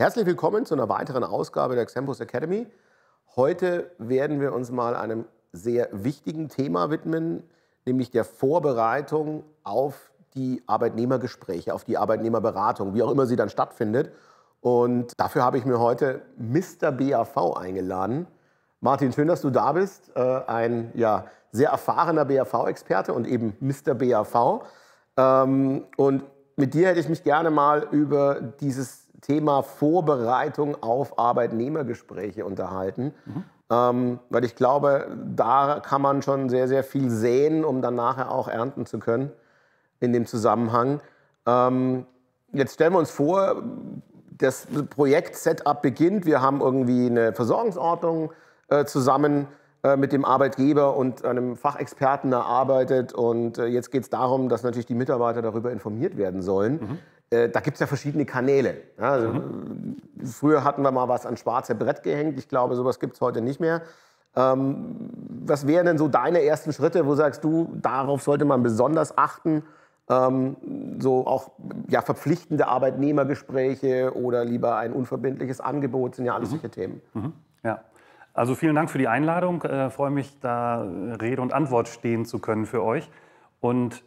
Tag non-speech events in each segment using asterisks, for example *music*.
Herzlich willkommen zu einer weiteren Ausgabe der Xempus Academy. Heute werden wir uns mal einem sehr wichtigen Thema widmen, nämlich der Vorbereitung auf die Arbeitnehmergespräche, auf die Arbeitnehmerberatung, wie auch immer sie dann stattfindet. Und dafür habe ich mir heute Mr. BAV eingeladen. Martin, schön, dass du da bist. Äh, ein ja, sehr erfahrener BAV-Experte und eben Mr. BAV. Ähm, und mit dir hätte ich mich gerne mal über dieses Thema Vorbereitung auf Arbeitnehmergespräche unterhalten. Mhm. Ähm, weil ich glaube, da kann man schon sehr, sehr viel sehen, um dann nachher auch ernten zu können in dem Zusammenhang. Ähm, jetzt stellen wir uns vor, das Projekt-Setup beginnt. Wir haben irgendwie eine Versorgungsordnung äh, zusammen äh, mit dem Arbeitgeber und einem Fachexperten erarbeitet. Und äh, jetzt geht es darum, dass natürlich die Mitarbeiter darüber informiert werden sollen. Mhm. Äh, da gibt es ja verschiedene Kanäle. Ja, also, mhm. Früher hatten wir mal was an schwarze Brett gehängt. Ich glaube, sowas gibt es heute nicht mehr. Ähm, was wären denn so deine ersten Schritte, wo sagst du, darauf sollte man besonders achten? ähm, so auch ja, verpflichtende Arbeitnehmergespräche oder lieber ein unverbindliches Angebot, sind ja alles mhm. solche Themen. Mhm. Ja. Also vielen Dank für die Einladung. Ich äh, freue mich, da Rede und Antwort stehen zu können für euch. Und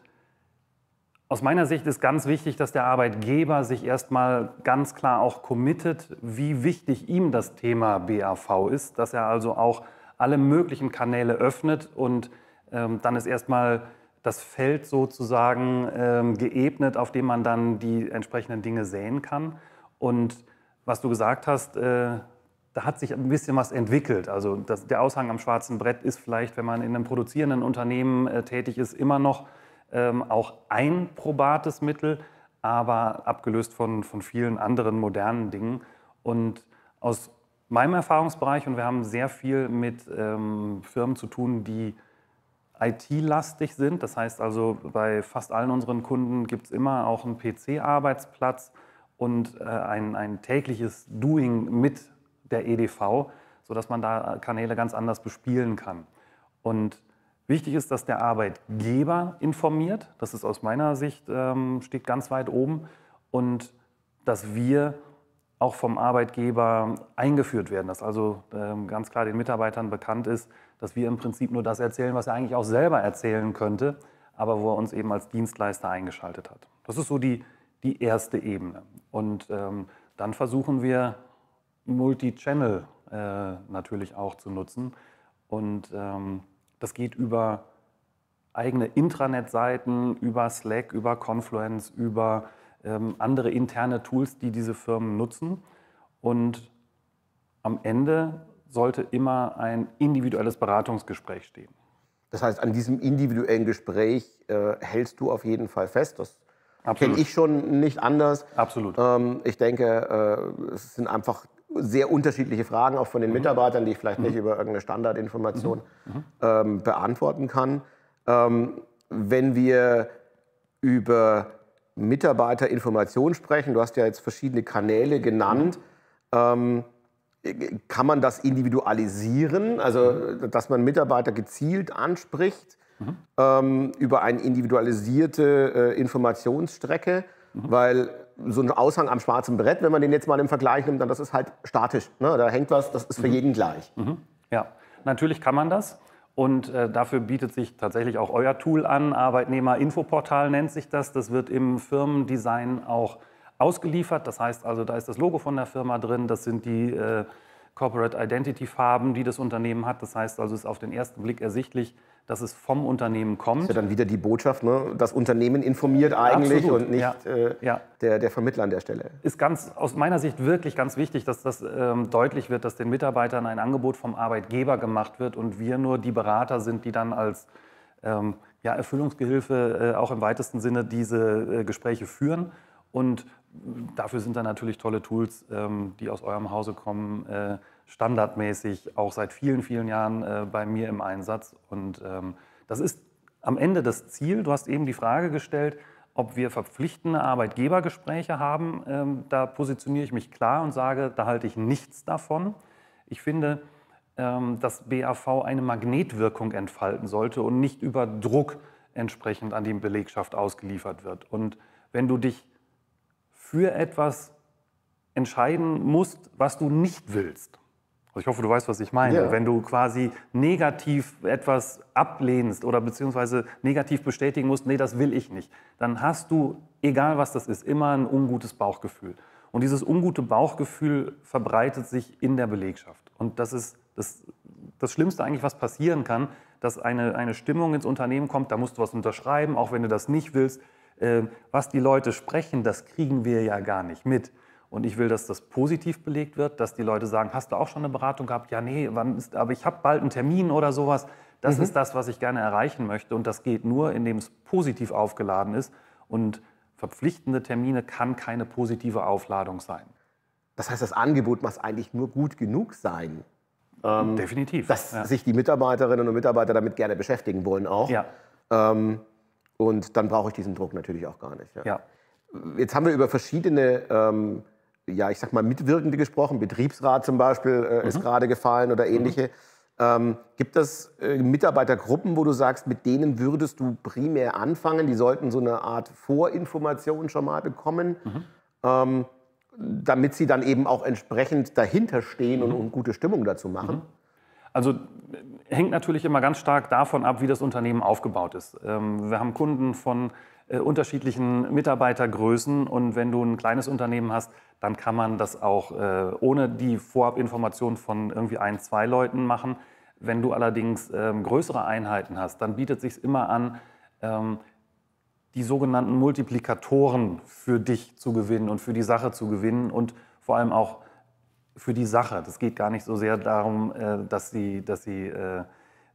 aus meiner Sicht ist ganz wichtig, dass der Arbeitgeber sich erstmal ganz klar auch committet, wie wichtig ihm das Thema BAV ist, dass er also auch alle möglichen Kanäle öffnet und ähm, dann ist erstmal das Feld sozusagen ähm, geebnet, auf dem man dann die entsprechenden Dinge säen kann. Und was du gesagt hast, äh, da hat sich ein bisschen was entwickelt. Also das, der Aushang am schwarzen Brett ist vielleicht, wenn man in einem produzierenden Unternehmen äh, tätig ist, immer noch ähm, auch ein probates Mittel, aber abgelöst von, von vielen anderen modernen Dingen. Und aus meinem Erfahrungsbereich, und wir haben sehr viel mit ähm, Firmen zu tun, die IT-lastig sind. Das heißt also, bei fast allen unseren Kunden gibt es immer auch einen PC-Arbeitsplatz und äh, ein, ein tägliches Doing mit der EDV, sodass man da Kanäle ganz anders bespielen kann. Und wichtig ist, dass der Arbeitgeber informiert. Das ist aus meiner Sicht, ähm, steht ganz weit oben. Und dass wir auch vom Arbeitgeber eingeführt werden, dass also ähm, ganz klar den Mitarbeitern bekannt ist, dass wir im Prinzip nur das erzählen, was er eigentlich auch selber erzählen könnte, aber wo er uns eben als Dienstleister eingeschaltet hat. Das ist so die, die erste Ebene. Und ähm, dann versuchen wir Multi-Channel äh, natürlich auch zu nutzen. Und ähm, das geht über eigene Intranet-Seiten, über Slack, über Confluence, über ähm, andere interne Tools, die diese Firmen nutzen. Und am Ende sollte immer ein individuelles Beratungsgespräch stehen. Das heißt, an diesem individuellen Gespräch äh, hältst du auf jeden Fall fest. Das kenne ich schon nicht anders. Absolut. Ähm, ich denke, äh, es sind einfach sehr unterschiedliche Fragen, auch von den mhm. Mitarbeitern, die ich vielleicht mhm. nicht über irgendeine Standardinformation mhm. ähm, beantworten kann. Ähm, wenn wir über Mitarbeiterinformation sprechen, du hast ja jetzt verschiedene Kanäle genannt, ähm, kann man das individualisieren, also dass man Mitarbeiter gezielt anspricht ähm, über eine individualisierte äh, Informationsstrecke, weil so ein Aushang am schwarzen Brett, wenn man den jetzt mal im Vergleich nimmt, dann das ist halt statisch. Ne? Da hängt was, das ist für mhm. jeden gleich. Mhm. Ja, natürlich kann man das. Und äh, dafür bietet sich tatsächlich auch euer Tool an. Arbeitnehmer-Infoportal nennt sich das. Das wird im Firmendesign auch ausgeliefert. Das heißt also, da ist das Logo von der Firma drin, das sind die äh, Corporate Identity Farben, die das Unternehmen hat. Das heißt also, es ist auf den ersten Blick ersichtlich, dass es vom Unternehmen kommt. Das ist ja dann wieder die Botschaft, ne? das Unternehmen informiert eigentlich Absolut. und nicht ja. Äh, ja. Der, der Vermittler an der Stelle. Ist ganz, aus meiner Sicht wirklich ganz wichtig, dass das ähm, deutlich wird, dass den Mitarbeitern ein Angebot vom Arbeitgeber gemacht wird und wir nur die Berater sind, die dann als ähm, ja, Erfüllungsgehilfe äh, auch im weitesten Sinne diese äh, Gespräche führen. Und dafür sind dann natürlich tolle Tools, ähm, die aus eurem Hause kommen, äh, standardmäßig auch seit vielen, vielen Jahren äh, bei mir im Einsatz. Und ähm, das ist am Ende das Ziel. Du hast eben die Frage gestellt, ob wir verpflichtende Arbeitgebergespräche haben. Ähm, da positioniere ich mich klar und sage, da halte ich nichts davon. Ich finde, dass BAV eine Magnetwirkung entfalten sollte und nicht über Druck entsprechend an die Belegschaft ausgeliefert wird. Und wenn du dich für etwas entscheiden musst, was du nicht willst. Also ich hoffe, du weißt, was ich meine. Ja. Wenn du quasi negativ etwas ablehnst oder beziehungsweise negativ bestätigen musst, nee, das will ich nicht, dann hast du, egal was das ist, immer ein ungutes Bauchgefühl. Und dieses ungute Bauchgefühl verbreitet sich in der Belegschaft. Und das ist das, das Schlimmste eigentlich, was passieren kann, dass eine, eine Stimmung ins Unternehmen kommt, da musst du was unterschreiben, auch wenn du das nicht willst. Äh, was die Leute sprechen, das kriegen wir ja gar nicht mit. Und ich will, dass das positiv belegt wird, dass die Leute sagen, hast du auch schon eine Beratung gehabt? Ja, nee, wann ist, aber ich habe bald einen Termin oder sowas. Das ist das, was ich gerne erreichen möchte. Und das geht nur, indem es positiv aufgeladen ist. Und verpflichtende Termine kann keine positive Aufladung sein. Das heißt, das Angebot muss eigentlich nur gut genug sein, Definitiv. dass ja. sich die Mitarbeiterinnen und Mitarbeiter damit gerne beschäftigen wollen auch. ja. Ähm, und dann brauche ich diesen Druck natürlich auch gar nicht. Ja. ja. Jetzt haben wir über verschiedene, ähm, ja, ich sag mal, Mitwirkende gesprochen. Betriebsrat zum Beispiel äh, ist gerade gefallen oder ähnliche. Ähm, gibt es äh, Mitarbeitergruppen, wo du sagst, mit denen würdest du primär anfangen? Die sollten so eine Art Vorinformation schon mal bekommen, ähm, damit sie dann eben auch entsprechend dahinter stehen und, und gute Stimmung dazu machen. Also äh, hängt natürlich immer ganz stark davon ab, wie das Unternehmen aufgebaut ist. Ähm, wir haben Kunden von äh, unterschiedlichen Mitarbeitergrößen und wenn du ein kleines Unternehmen hast, dann kann man das auch äh, ohne die Vorabinformation von irgendwie ein, zwei Leuten machen. Wenn du allerdings ähm, größere Einheiten hast, dann bietet sich immer an, ähm, die sogenannten Multiplikatoren für dich zu gewinnen und für die Sache zu gewinnen und vor allem auch für die Sache. Das geht gar nicht so sehr darum, äh, dass sie, dass sie äh,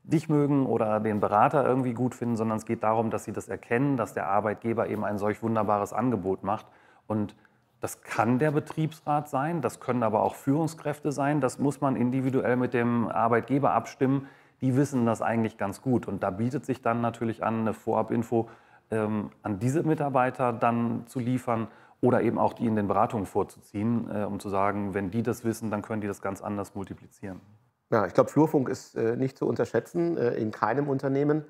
dich mögen oder den Berater irgendwie gut finden, sondern es geht darum, dass sie das erkennen, dass der Arbeitgeber eben ein solch wunderbares Angebot macht. Und das kann der Betriebsrat sein, das können aber auch Führungskräfte sein. Das muss man individuell mit dem Arbeitgeber abstimmen. Die wissen das eigentlich ganz gut. Und da bietet sich dann natürlich an, eine Vorabinfo ähm, an diese Mitarbeiter dann zu liefern oder eben auch die in den Beratungen vorzuziehen, äh, um zu sagen, wenn die das wissen, dann können die das ganz anders multiplizieren. Ja, ich glaube, Flurfunk ist äh, nicht zu unterschätzen äh, in keinem Unternehmen.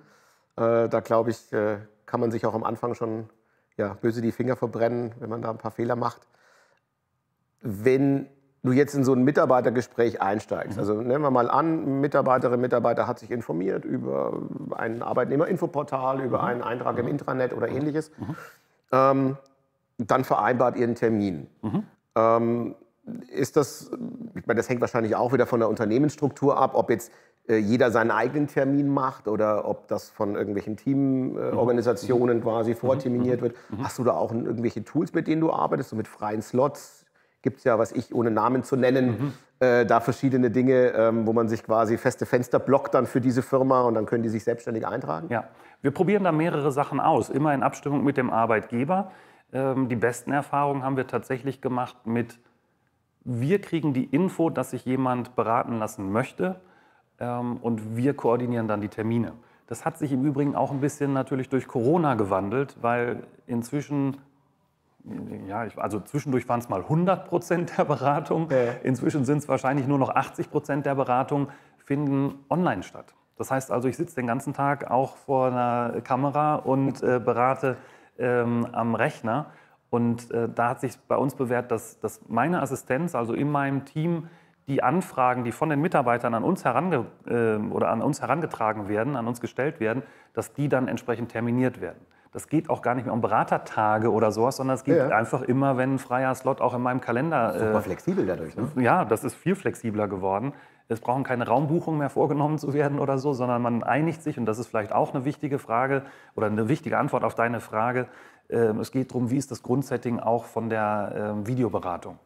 Äh, da glaube ich, äh, kann man sich auch am Anfang schon ja, böse die Finger verbrennen, wenn man da ein paar Fehler macht. Wenn du jetzt in so ein Mitarbeitergespräch einsteigst, also nehmen wir mal an, Mitarbeiterin, Mitarbeiter hat sich informiert über ein Arbeitnehmerinfoportal, über einen Eintrag im Intranet oder ähnliches, ähm, dann vereinbart ihr einen Termin. Ähm, ist das, ich meine, das hängt wahrscheinlich auch wieder von der Unternehmensstruktur ab, ob jetzt äh, jeder seinen eigenen Termin macht oder ob das von irgendwelchen Teamorganisationen quasi vorterminiert wird. Hast du da auch irgendwelche Tools, mit denen du arbeitest, so mit freien Slots? Gibt es ja, was ich, ohne Namen zu nennen, äh, da verschiedene Dinge, ähm, wo man sich quasi feste Fenster blockt dann für diese Firma und dann können die sich selbstständig eintragen? Ja, wir probieren da mehrere Sachen aus, immer in Abstimmung mit dem Arbeitgeber. Ähm, die besten Erfahrungen haben wir tatsächlich gemacht mit, wir kriegen die Info, dass sich jemand beraten lassen möchte ähm, und wir koordinieren dann die Termine. Das hat sich im Übrigen auch ein bisschen natürlich durch Corona gewandelt, weil inzwischen, ja, also zwischendurch waren es mal 100 Prozent der Beratung, inzwischen sind es wahrscheinlich nur noch 80 Prozent der Beratung, finden online statt. Das heißt also, ich sitze den ganzen Tag auch vor einer Kamera und äh, berate ähm, am Rechner. Und äh, da hat sich bei uns bewährt, dass, dass meine Assistenz, also in meinem Team, die Anfragen, die von den Mitarbeitern an uns, herange, äh, oder an uns herangetragen werden, an uns gestellt werden, dass die dann entsprechend terminiert werden. Das geht auch gar nicht mehr um Beratertage oder sowas, sondern es geht Ja. einfach immer, wenn ein freier Slot auch in meinem Kalender äh, Super flexibel dadurch. Ne? ja, das ist viel flexibler geworden. Es brauchen keine Raumbuchungen mehr vorgenommen zu werden oder so, sondern man einigt sich, und das ist vielleicht auch eine wichtige Frage oder eine wichtige Antwort auf deine Frage. ähm, Es geht darum, wie ist das Grundsetting auch von der ähm, Videoberatung.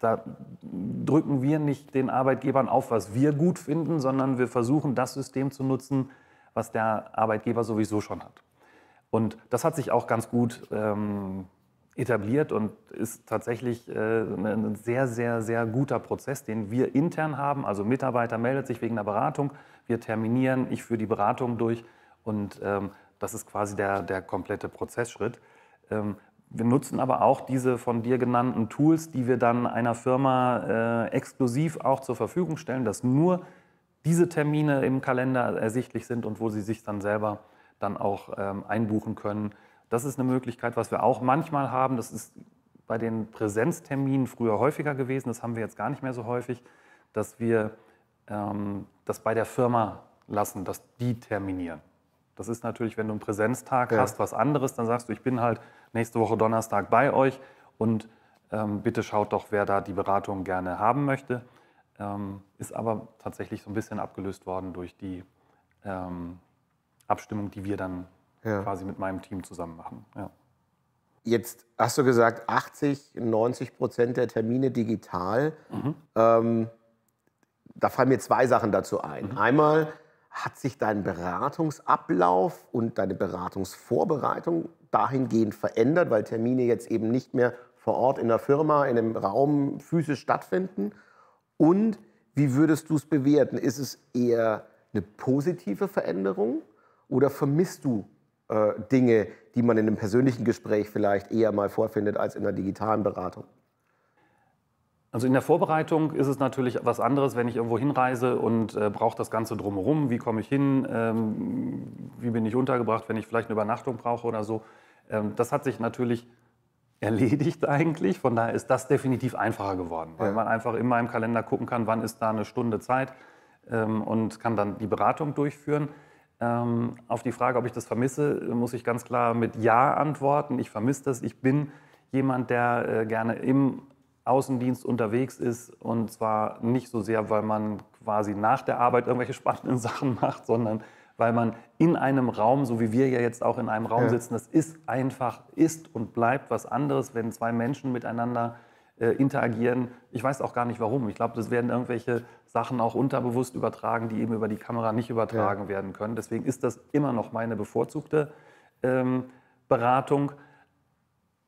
Da drücken wir nicht den Arbeitgebern auf, was wir gut finden, sondern wir versuchen, das System zu nutzen, was der Arbeitgeber sowieso schon hat. Und das hat sich auch ganz gut ähm, etabliert und ist tatsächlich äh, ein sehr, sehr, sehr guter Prozess, den wir intern haben. Also Mitarbeiter meldet sich wegen der Beratung, wir terminieren, ich führe die Beratung durch und ähm, das ist quasi der, der komplette Prozessschritt. Ähm, wir nutzen aber auch diese von dir genannten Tools, die wir dann einer Firma äh, exklusiv auch zur Verfügung stellen, dass nur diese Termine im Kalender ersichtlich sind und wo sie sich dann selber dann auch ähm, einbuchen können. Das ist eine Möglichkeit, was wir auch manchmal haben. Das ist bei den Präsenzterminen früher häufiger gewesen, das haben wir jetzt gar nicht mehr so häufig, dass wir ähm, das bei der Firma lassen, dass die terminieren. Das ist natürlich, wenn du einen Präsenztag ja. hast, was anderes, dann sagst du, ich bin halt nächste Woche Donnerstag bei euch und ähm, bitte schaut doch, wer da die Beratung gerne haben möchte. Ähm, ist aber tatsächlich so ein bisschen abgelöst worden durch die ähm, Abstimmung, die wir dann ja. quasi mit meinem Team zusammen machen. Ja. Jetzt hast du gesagt, 80, 90 Prozent der Termine digital. Mhm. Ähm, da fallen mir zwei Sachen dazu ein. Mhm. Einmal, hat sich dein Beratungsablauf und deine Beratungsvorbereitung dahingehend verändert, weil Termine jetzt eben nicht mehr vor Ort in der Firma, in einem Raum physisch stattfinden? Und wie würdest du es bewerten? Ist es eher eine positive Veränderung oder vermisst du äh, Dinge, die man in einem persönlichen Gespräch vielleicht eher mal vorfindet als in einer digitalen Beratung? Also in der Vorbereitung ist es natürlich was anderes, wenn ich irgendwo hinreise und äh, brauche das Ganze drumherum. Wie komme ich hin? Ähm, wie bin ich untergebracht, wenn ich vielleicht eine Übernachtung brauche oder so? Ähm, das hat sich natürlich erledigt eigentlich. Von daher ist das definitiv einfacher geworden, weil ja. man einfach in meinem Kalender gucken kann, wann ist da eine Stunde Zeit ähm, und kann dann die Beratung durchführen. Ähm, auf die Frage, ob ich das vermisse, muss ich ganz klar mit Ja antworten. Ich vermisse das. Ich bin jemand, der äh, gerne im Außendienst unterwegs ist und zwar nicht so sehr, weil man quasi nach der Arbeit irgendwelche *laughs* spannenden Sachen macht, sondern weil man in einem Raum, so wie wir ja jetzt auch in einem Raum ja. sitzen, das ist einfach, ist und bleibt was anderes, wenn zwei Menschen miteinander äh, interagieren. Ich weiß auch gar nicht warum. Ich glaube, das werden irgendwelche Sachen auch unterbewusst übertragen, die eben über die Kamera nicht übertragen ja. werden können. Deswegen ist das immer noch meine bevorzugte ähm, Beratung.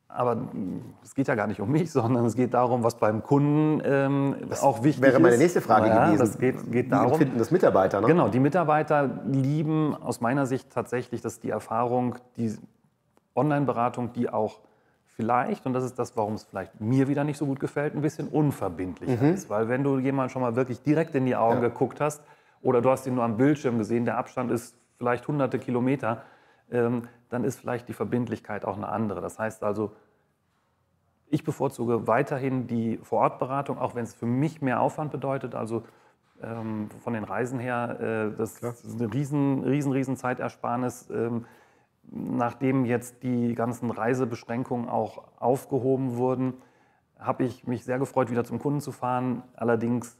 Aber es geht ja gar nicht um mich, *laughs* sondern es geht darum, was beim Kunden ähm, auch wichtig ist. wäre meine nächste Frage ja, gewesen. Das geht, geht darum, Wie finden das Mitarbeiter? Ne? Genau, die Mitarbeiter lieben aus meiner Sicht tatsächlich, dass die Erfahrung, die Online-Beratung, die auch vielleicht, und das ist das, warum es vielleicht mir wieder nicht so gut gefällt, ein bisschen unverbindlicher mhm. ist. Weil wenn du jemanden schon mal wirklich direkt in die Augen ja. geguckt hast oder du hast ihn nur am Bildschirm gesehen, der Abstand ist vielleicht hunderte Kilometer, ähm, dann ist vielleicht die Verbindlichkeit auch eine andere. Das heißt also, ich bevorzuge weiterhin die Vorortberatung, auch wenn es für mich mehr Aufwand bedeutet. Also ähm, von den Reisen her, äh, das Klar. ist eine riesen, riesen, riesen Zeitersparnis. Ähm, nachdem jetzt die ganzen Reisebeschränkungen auch aufgehoben wurden, habe ich mich sehr gefreut, wieder zum Kunden zu fahren. Allerdings,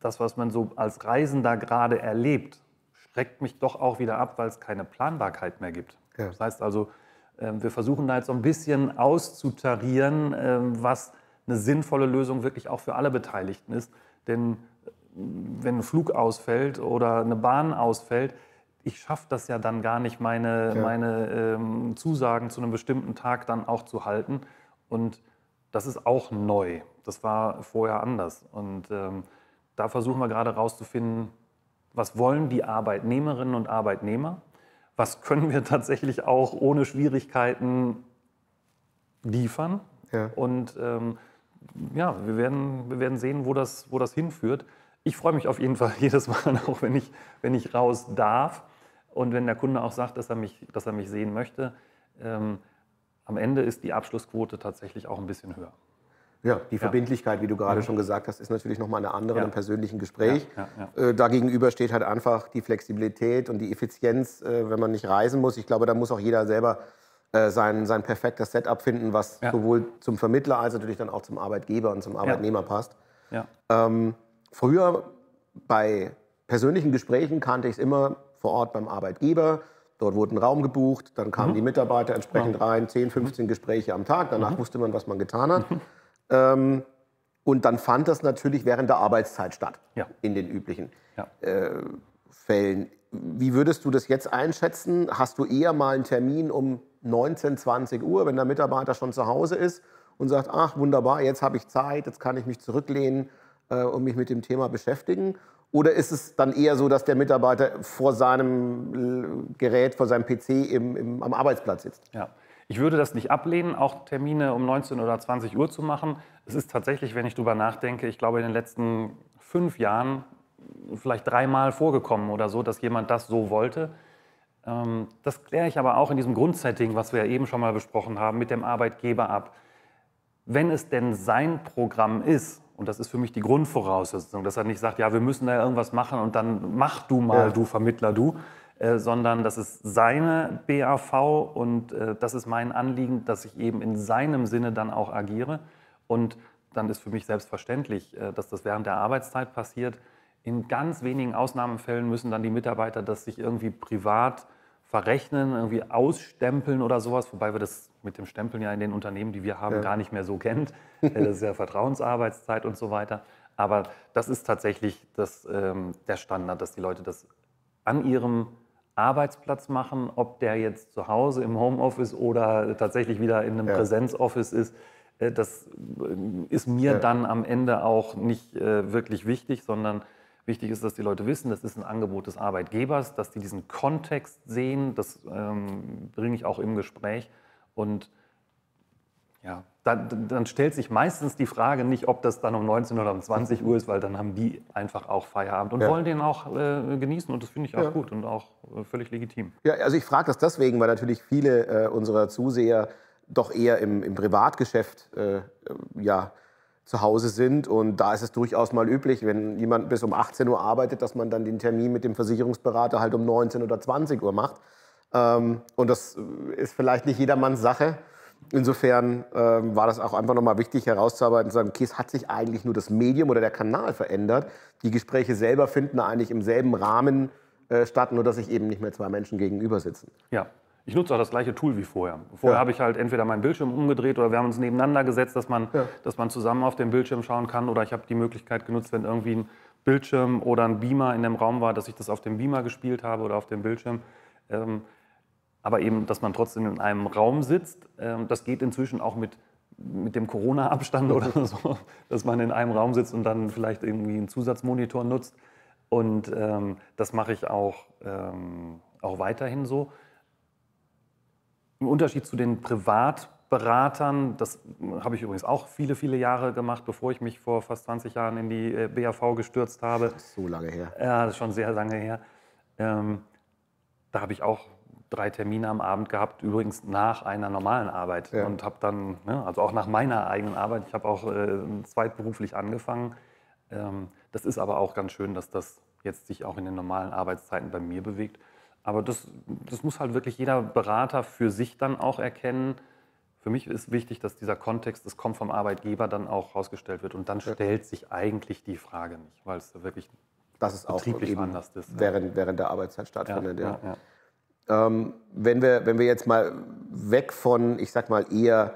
das, was man so als Reisender gerade erlebt, schreckt mich doch auch wieder ab, weil es keine Planbarkeit mehr gibt. Ja. Das heißt also, ähm, wir versuchen da jetzt so ein bisschen auszutarieren, ähm, was eine sinnvolle Lösung wirklich auch für alle Beteiligten ist. Denn äh, wenn ein Flug ausfällt oder eine Bahn ausfällt, ich schaffe das ja dann gar nicht, meine, ja. meine ähm, Zusagen zu einem bestimmten Tag dann auch zu halten. Und das ist auch neu. Das war vorher anders. Und ähm, da versuchen wir gerade herauszufinden, was wollen die Arbeitnehmerinnen und Arbeitnehmer? Was können wir *laughs* tatsächlich auch ohne Schwierigkeiten liefern? Ja. Und ähm, ja, wir werden, wir werden sehen, wo das, wo das hinführt. Ich freue mich auf jeden Fall *laughs* jedes Mal, auch wenn ich, wenn ich raus darf und wenn der Kunde auch sagt, dass er mich, dass er mich sehen möchte. Ähm, am Ende ist die Abschlussquote tatsächlich auch ein bisschen höher. Ja, die Verbindlichkeit, wie du gerade ja. schon gesagt hast, ist natürlich nochmal eine andere ja. im persönlichen Gespräch. Ja, äh, dagegenüber steht halt einfach die Flexibilität und die Effizienz, äh, wenn man nicht reisen muss. Ich glaube, da muss auch jeder selber äh, sein, sein perfektes Setup finden, was sowohl zum Vermittler als natürlich dann auch zum Arbeitgeber und zum Arbeitnehmer passt. Ähm, früher bei persönlichen Gesprächen kannte ich es immer vor Ort beim Arbeitgeber. Dort wurde ein Raum gebucht, dann kamen mhm. die Mitarbeiter entsprechend rein, 10, 15 Gespräche am Tag. Danach mhm. wusste man, was man getan hat. Mhm. Ähm, und dann fand das natürlich während der Arbeitszeit statt, ja. in den üblichen ja. äh, Fällen. Wie würdest du das jetzt einschätzen? Hast du eher mal einen Termin um 19, 20 Uhr, wenn der Mitarbeiter schon zu Hause ist und sagt, ach wunderbar, jetzt habe ich Zeit, jetzt kann ich mich zurücklehnen äh, und mich mit dem Thema beschäftigen? Oder ist es dann eher so, dass der Mitarbeiter vor seinem äh, Gerät, vor seinem PC im, im, am Arbeitsplatz sitzt? Ja. Ich würde das nicht ablehnen, auch Termine um 19 oder 20 Uhr zu machen. Es ist tatsächlich, wenn ich darüber nachdenke, ich glaube in den letzten fünf Jahren vielleicht dreimal vorgekommen oder so, dass jemand das so wollte. Ähm, das kläre ich aber auch in diesem Grundsetting, was wir ja eben schon mal besprochen haben, mit dem Arbeitgeber ab. wenn es denn sein Programm ist, und das ist für mich die Grundvoraussetzung, dass er nicht sagt, ja, wir müssen da irgendwas machen und dann mach du mal, ja. du Vermittler, du, äh, sondern das ist seine BAV und äh, das ist mein Anliegen, dass ich eben in seinem Sinne dann auch agiere. Und dann ist für mich selbstverständlich, äh, dass das während der Arbeitszeit passiert. In ganz wenigen Ausnahmefällen müssen dann die Mitarbeiter das sich irgendwie privat verrechnen, irgendwie ausstempeln oder sowas, wobei wir das mit dem Stempeln ja in den Unternehmen, die wir haben, ja. gar nicht mehr so kennt. Das ist ja Vertrauensarbeitszeit und so weiter. Aber das ist tatsächlich das, ähm, der Standard, dass die Leute das an ihrem Arbeitsplatz machen, ob der jetzt zu Hause im Homeoffice oder tatsächlich wieder in einem ja. Präsenzoffice ist. Äh, das äh, ist mir ja. dann am Ende auch nicht äh, wirklich wichtig, sondern wichtig ist, dass die Leute wissen, das ist ein Angebot des Arbeitgebers, dass die diesen Kontext sehen, das ähm, bringe ich auch im Gespräch. Und ja, dann, dann, stellt sich meistens die Frage nicht, ob das dann um 19 oder um 20 Uhr ist, weil dann haben die einfach auch Feierabend und ja. wollen den auch äh, genießen und das finde ich auch ja. gut und auch äh, völlig legitim. Ja, also ich frage das deswegen, weil natürlich viele äh, unserer Zuseher doch eher im, im Privatgeschäft äh, ja, zu Hause sind und da ist es durchaus mal üblich, wenn jemand bis um 18 Uhr arbeitet, dass man dann den Termin mit dem Versicherungsberater halt um 19 oder 20 Uhr macht. Ähm, und das ist vielleicht nicht jedermanns Sache. Insofern ähm, war das auch einfach nochmal wichtig herauszuarbeiten zu sagen, okay, es hat sich eigentlich nur das Medium oder der Kanal verändert. Die Gespräche selber finden eigentlich im selben Rahmen äh, statt, nur dass sich eben nicht mehr zwei Menschen gegenüber sitzen. Ja, ich nutze auch das gleiche Tool wie vorher. Vorher ja. habe ich halt entweder meinen Bildschirm umgedreht oder wir haben uns nebeneinander gesetzt, dass man, ja. dass man zusammen auf den Bildschirm schauen kann. Oder ich habe die Möglichkeit genutzt, wenn irgendwie ein Bildschirm oder ein Beamer in dem Raum war, dass ich das auf dem Beamer gespielt habe oder auf dem Bildschirm. Ähm, aber eben, dass man trotzdem in einem Raum sitzt. Ähm, das geht inzwischen auch mit, mit dem Corona-Abstand oder so, dass man in einem Raum sitzt und dann vielleicht irgendwie einen Zusatzmonitor nutzt. Und ähm, das mache ich auch, ähm, auch weiterhin so. Im Unterschied zu den Privatberatern, das habe ich übrigens auch viele, viele Jahre gemacht, bevor ich mich vor fast 20 Jahren in die äh, BAV gestürzt habe. Das ist so lange her. Ja, das ist schon sehr lange her. Ähm, da habe ich auch drei Termine am Abend gehabt, übrigens nach einer normalen Arbeit. Ja. Und habe dann, ne, also auch nach meiner eigenen Arbeit, ich habe auch äh, zweitberuflich angefangen. Ähm, das ist aber auch ganz schön, dass das jetzt sich auch in den normalen Arbeitszeiten bei mir bewegt. Aber das, das muss halt wirklich jeder Berater für sich dann auch erkennen. Für mich ist wichtig, dass dieser Kontext, das kommt vom Arbeitgeber, dann auch herausgestellt wird. Und dann ja. stellt sich eigentlich die Frage nicht, weil es wirklich das ist auch betrieblich anders ist. Während, während der Arbeitszeit stattfindet. Ja, ja. Ähm, wenn, wir, wenn wir jetzt mal weg von, ich sag mal, eher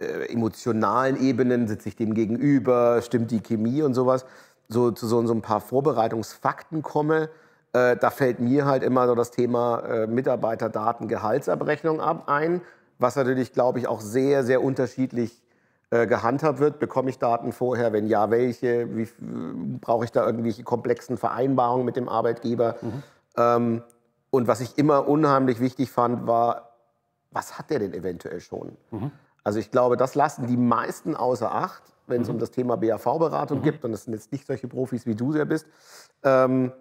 äh, emotionalen Ebenen, sitze ich dem gegenüber, stimmt die Chemie und sowas, so zu so, so ein paar Vorbereitungsfakten komme, äh, da fällt mir halt immer so das Thema äh, Mitarbeiterdaten, Gehaltsabrechnung ab ein, was natürlich, glaube ich, auch sehr, sehr unterschiedlich äh, gehandhabt wird. Bekomme ich Daten vorher? Wenn ja, welche? Wie, brauche ich da irgendwelche komplexen Vereinbarungen mit dem Arbeitgeber? Mhm. Ähm, und was ich immer unheimlich wichtig fand, war, was hat der denn eventuell schon? Mhm. Also ich glaube, das lassen die meisten außer Acht, wenn es mhm. um das Thema BAV-Beratung mhm. geht. Und das sind jetzt nicht solche Profis, wie du sehr bist. Ähm,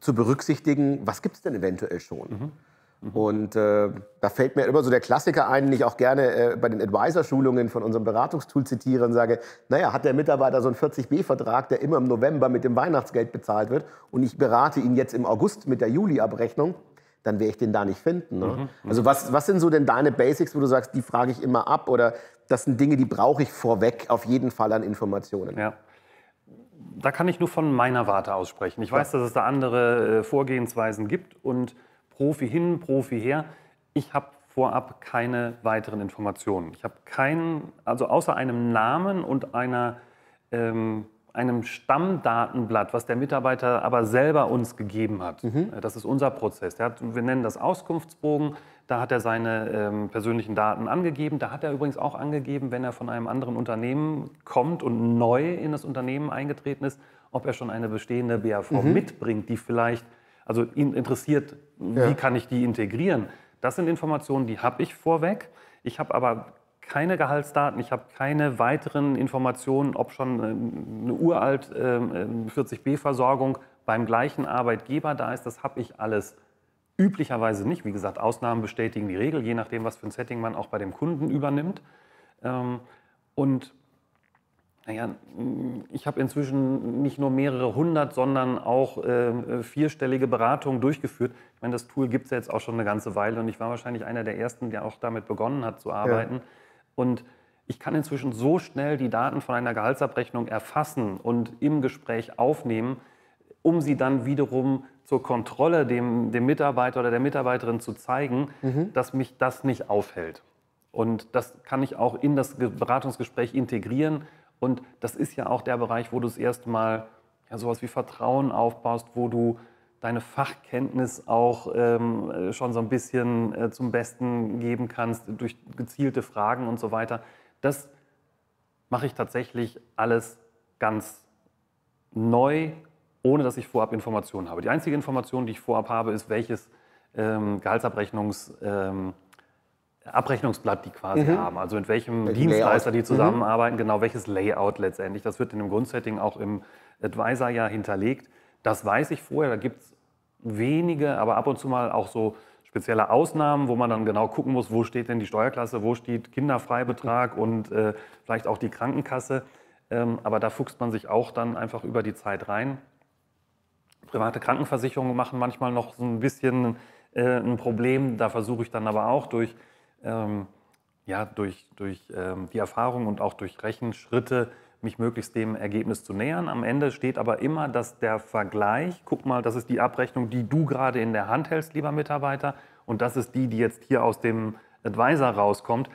zu berücksichtigen, was gibt es denn eventuell schon? Mhm. Mhm. Und äh, da fällt mir immer so der Klassiker ein, den ich auch gerne äh, bei den Advisor-Schulungen von unserem Beratungstool zitiere und sage, naja, hat der Mitarbeiter so einen 40b-Vertrag, der immer im November mit dem Weihnachtsgeld bezahlt wird und ich berate ihn jetzt im August mit der Juli-Abrechnung, dann werde ich den da nicht finden. Ne? Mhm, mhm. Also was, was sind so denn deine Basics, wo du sagst, die frage ich immer ab oder das sind Dinge, die brauche ich vorweg auf jeden Fall an Informationen? Ja. Da kann ich nur von meiner Warte aussprechen. Ich weiß, dass es da andere äh, Vorgehensweisen gibt und Profi hin, Profi her. Ich habe vorab keine weiteren Informationen. Ich habe keinen, also außer einem Namen und einer ähm, einem Stammdatenblatt, was der Mitarbeiter aber selber uns gegeben hat. Mhm. Das ist unser Prozess. Hat, wir nennen das Auskunftsbogen. Da hat er seine ähm, persönlichen Daten angegeben. Da hat er übrigens auch angegeben, wenn er von einem anderen Unternehmen kommt und neu in das Unternehmen eingetreten ist, ob er schon eine bestehende BAV mhm. mitbringt, die vielleicht, also ihn interessiert, ja. wie kann ich die integrieren. Das sind Informationen, die habe ich vorweg. Ich habe aber keine Gehaltsdaten, ich habe keine weiteren Informationen, ob schon äh, eine uralt äh, 40b-Versorgung beim gleichen Arbeitgeber da ist. Das habe ich alles üblicherweise nicht. Wie gesagt, Ausnahmen bestätigen die Regel, je nachdem, was für ein Setting man auch bei dem Kunden übernimmt. Ähm, Und naja, ich habe inzwischen nicht nur mehrere hundert, sondern auch äh, vierstellige Beratungen durchgeführt. Ich meine, das Tool gibt es ja jetzt auch schon eine ganze Weile und ich war wahrscheinlich einer der ersten, der auch damit begonnen hat zu arbeiten. Ja. Und ich kann inzwischen so schnell die Daten von einer Gehaltsabrechnung erfassen und im Gespräch aufnehmen, um sie dann wiederum zur Kontrolle dem, dem Mitarbeiter oder der Mitarbeiterin zu zeigen, mhm. dass mich das nicht aufhält. Und das kann ich auch in das Beratungsgespräch integrieren und das ist ja auch der Bereich, wo du das erste Mal ja, sowas wie Vertrauen aufbaust, wo du deine Fachkenntnis auch ähm, schon so ein bisschen äh, zum Besten geben kannst durch gezielte Fragen und so weiter. Das mache ich tatsächlich alles ganz neu, ohne dass ich vorab Informationen habe. Die einzige Information, die ich vorab habe, ist, welches ähm, Gehaltsabrechnungs... Ähm, Abrechnungsblatt die quasi mhm. haben, also mit welchem Welchen Dienstleister Layout. die mhm. zusammenarbeiten, mhm. genau welches Layout letztendlich. Das wird in dem Grundsetting auch im Advisor ja hinterlegt. Das weiß ich vorher, da gibt es wenige, aber ab und zu mal auch so spezielle Ausnahmen, wo man dann genau gucken muss, wo steht denn die Steuerklasse, wo steht Kinderfreibetrag *laughs* und äh, vielleicht auch die Krankenkasse. Ähm, aber da fuchst man sich auch dann einfach über die Zeit rein. Private Krankenversicherungen machen manchmal noch so ein bisschen äh, ein Problem. Da versuche ich dann aber auch durch ähm, ja, durch, durch ähm, die Erfahrung und auch durch Rechenschritte mich möglichst dem Ergebnis zu nähern. Am Ende steht aber immer, dass der Vergleich, guck mal, das ist die Abrechnung, die du gerade in der Hand hältst, lieber Mitarbeiter, und das ist die, die jetzt hier aus dem Advisor rauskommt,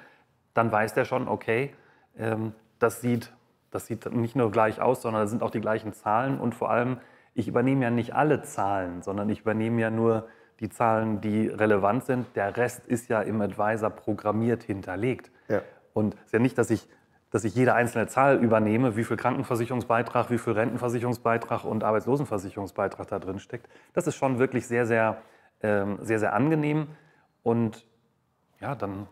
dann weiß der schon, okay, ähm, das, sieht, das sieht nicht nur gleich aus, sondern da sind auch die gleichen Zahlen und vor allem, ich übernehme ja nicht alle Zahlen, sondern ich übernehme ja nur die Zahlen, die relevant sind. Der Rest ist ja im Advisor programmiert hinterlegt. Ja. Und es ist ja nicht, dass ich, dass ich jede einzelne Zahl übernehme, wie viel Krankenversicherungsbeitrag, wie viel Rentenversicherungsbeitrag und Arbeitslosenversicherungsbeitrag da drin steckt. Das ist schon wirklich sehr, sehr, ähm, sehr, sehr angenehm. Und ja, dann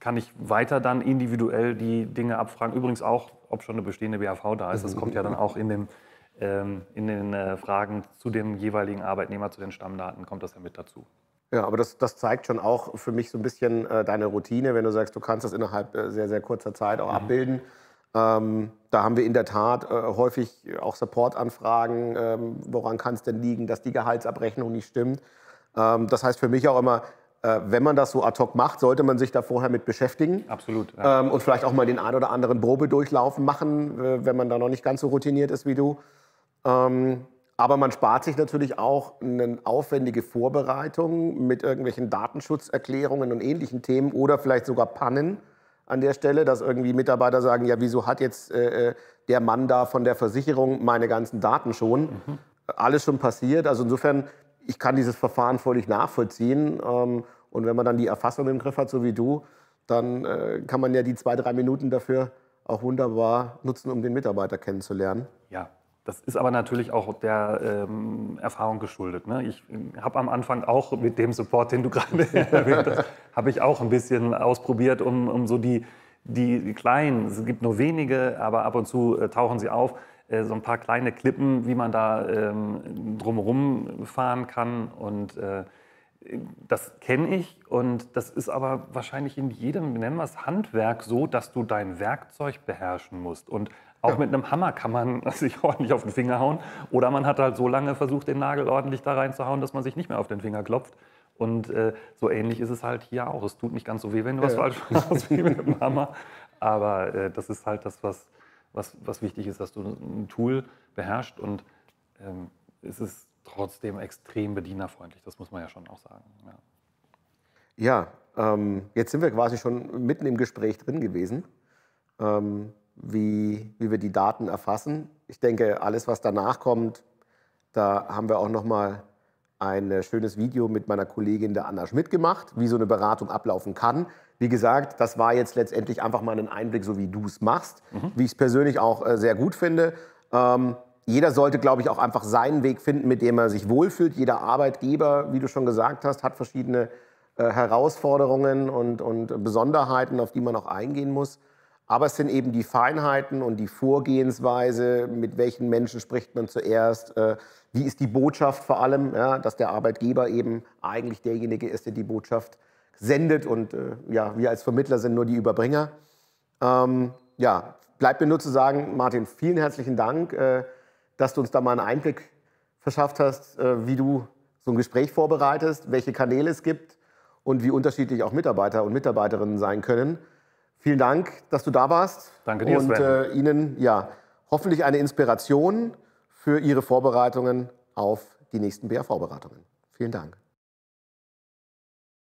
kann ich weiter dann individuell die Dinge abfragen. Übrigens auch, ob schon eine bestehende BAV da ist. Das kommt ja dann auch in dem in den äh, Fragen zu dem jeweiligen Arbeitnehmer, zu den Stammdaten, kommt das ja mit dazu. Ja, aber das, das zeigt schon auch für mich so ein bisschen äh, deine Routine, wenn du sagst, du kannst das innerhalb äh, sehr, sehr kurzer Zeit auch mhm. abbilden. Ähm, da haben wir in der Tat äh, häufig auch Supportanfragen, ähm, woran kann es denn liegen, dass die Gehaltsabrechnung nicht stimmt. Ähm, das heißt für mich auch immer, äh, wenn man das so ad hoc macht, sollte man sich da vorher mit beschäftigen. Absolut. Ja. Ähm, und vielleicht auch mal den ein oder anderen Probedurchlaufen machen, äh, wenn man da noch nicht ganz so routiniert ist wie du. Ähm, aber man spart sich natürlich auch eine aufwendige Vorbereitung mit irgendwelchen Datenschutzerklärungen und ähnlichen Themen oder vielleicht sogar Pannen an der Stelle, dass irgendwie Mitarbeiter sagen, ja, wieso hat jetzt äh, äh der Mann da von der Versicherung meine ganzen Daten schon? Mhm. Alles schon passiert. Also insofern, ich kann dieses Verfahren völlig nachvollziehen. Ähm, und wenn man dann die Erfassung im Griff hat, so wie du, dann äh, kann man ja die zwei, drei Minuten dafür auch wunderbar nutzen, um den Mitarbeiter kennenzulernen. Ja, das ist aber natürlich auch der ähm, Erfahrung geschuldet. Ne? Ich äh, habe am Anfang auch mit dem Support, den du *laughs* gerade *laughs* erwähnt hast, habe ich auch ein bisschen ausprobiert, um, um so die, die kleinen, es gibt nur wenige, aber ab und zu äh, tauchen sie auf, äh, so ein paar kleine Klippen, wie man da ähm, drumherum fahren kann. Und äh, das kenne ich und das ist aber wahrscheinlich in jedem, nennen wir es Handwerk, so, dass du dein Werkzeug beherrschen musst. Und auch ja. mit einem Hammer kann man *laughs* sich ordentlich auf den Finger hauen. Oder man hat halt so lange versucht, den Nagel ordentlich da reinzuhauen, dass man sich nicht mehr auf den Finger klopft. Und äh, so ähnlich ist es halt hier auch. Es tut nicht ganz so weh, wenn du ja, was falsch machst *laughs* wie mit dem Hammer. Aber äh, das ist halt das, was, was, was wichtig ist, dass du ein Tool beherrschst. Und ähm, es ist trotzdem extrem bedienerfreundlich. Das muss man ja schon auch sagen. Ja, ja ähm, jetzt sind wir quasi schon mitten im Gespräch drin gewesen. Ähm, wie, wie wir die Daten erfassen. Ich denke, alles, was danach kommt, da haben wir auch noch mal ein schönes Video mit meiner Kollegin der Anna Schmidt gemacht, wie so eine Beratung ablaufen kann. Wie gesagt, das war jetzt letztendlich einfach mal ein Einblick, so wie du es machst, mhm. wie ich es persönlich auch äh, sehr gut finde. Ähm, jeder sollte, glaube ich, auch einfach seinen Weg finden, mit dem er sich wohlfühlt. Jeder Arbeitgeber, wie du schon gesagt hast, hat verschiedene äh, Herausforderungen und, und Besonderheiten, auf die man auch eingehen muss. Aber es sind eben die Feinheiten und die Vorgehensweise, mit welchen Menschen spricht man zuerst, äh, wie ist die Botschaft vor allem, ja, dass der Arbeitgeber eben eigentlich derjenige ist, der die Botschaft sendet und äh, ja, wir als Vermittler sind nur die Überbringer. Ähm, ja, bleibt mir nur zu sagen, Martin, vielen herzlichen Dank, äh, dass du uns da mal einen Einblick verschafft hast, äh, wie du so ein Gespräch vorbereitest, welche Kanäle es gibt und wie unterschiedlich auch Mitarbeiter und Mitarbeiterinnen sein können. Vielen Dank, dass du da warst. Danke dir, Und äh, Ihnen ja hoffentlich eine Inspiration für Ihre Vorbereitungen auf die nächsten BAV-Beratungen. Vielen Dank.